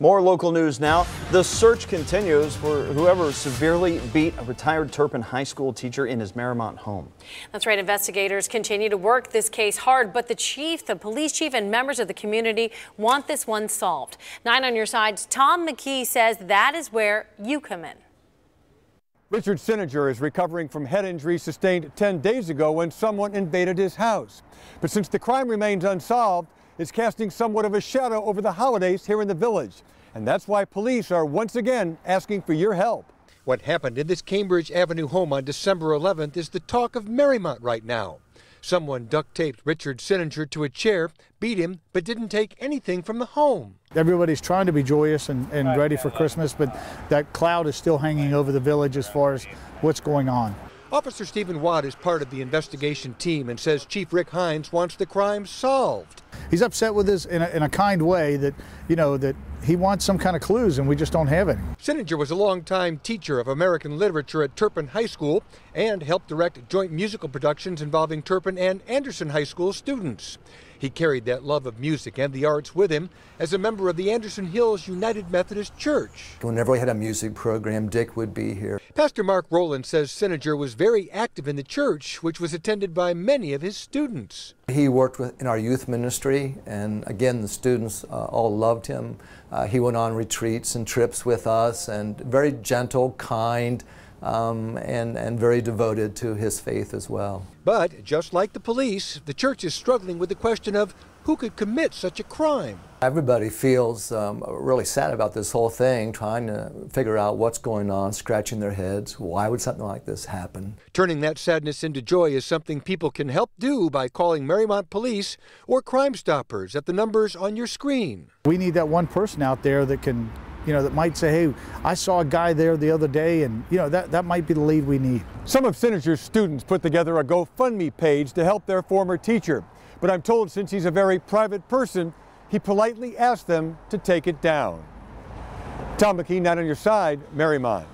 More local news now. The search continues for whoever severely beat a retired Turpin High School teacher in his Mariemont home. That's right. Investigators continue to work this case hard, but the chief, the police chief, and members of the community want this one solved. Nine on your side, Tom McKee says that is where you come in. Richard Sininger is recovering from head injuries sustained 10 days ago when someone invaded his house. But since the crime remains unsolved, it's casting somewhat of a shadow over the holidays here in the village. And that's why police are once again asking for your help. What happened in this Cambridge Avenue home on December 11th is the talk of Mariemont right now. Someone duct taped Richard Sininger to a chair, beat him, but didn't take anything from the home. Everybody's trying to be joyous and, and ready for Christmas, but that cloud is still hanging over the village as far as what's going on. Officer Stephen Watt is part of the investigation team and says Chief Rick Hines wants the crime solved. He's upset with us in a, in a kind way that, you know, that he wants some kind of clues and we just don't have any. Sininger was a longtime teacher of American literature at Turpin High School and helped direct joint musical productions involving Turpin and Anderson High School students. He carried that love of music and the arts with him as a member of the Anderson Hills United Methodist Church. Whenever we had a music program, Dick would be here. Pastor Mark Rowland says Sininger was very active in the church, which was attended by many of his students. He worked with, in our youth ministry, and again, the students uh, all loved him. Uh, he went on retreats and trips with us, and very gentle, kind, um, and, and very devoted to his faith as well. But just like the police, the church is struggling with the question of who could commit such a crime. Everybody feels um, really sad about this whole thing, trying to figure out what's going on, scratching their heads. Why would something like this happen? Turning that sadness into joy is something people can help do by calling Mariemont Police or Crime Stoppers at the numbers on your screen. We need that one person out there that can you know, that might say, hey, I saw a guy there the other day, and, you know, that, that might be the lead we need. Some of Sininger's students put together a GoFundMe page to help their former teacher. But I'm told since he's a very private person, he politely asked them to take it down. Tom McKee, Nine on your side, Mariemont.